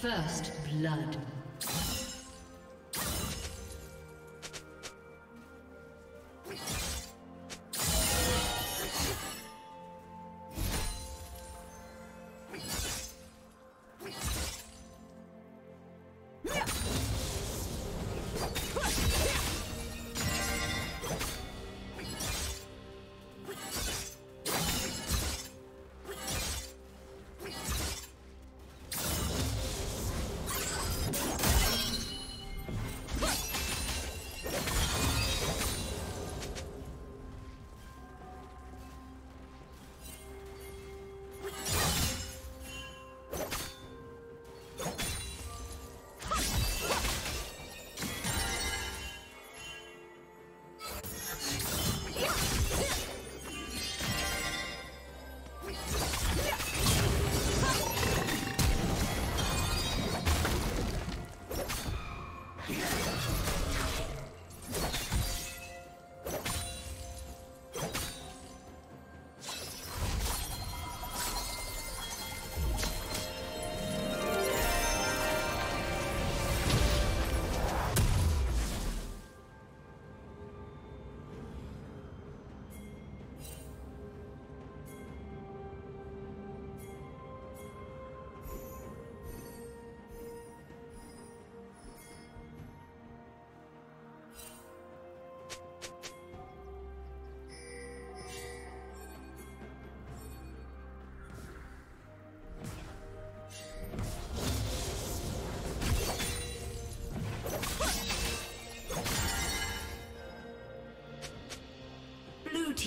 First blood.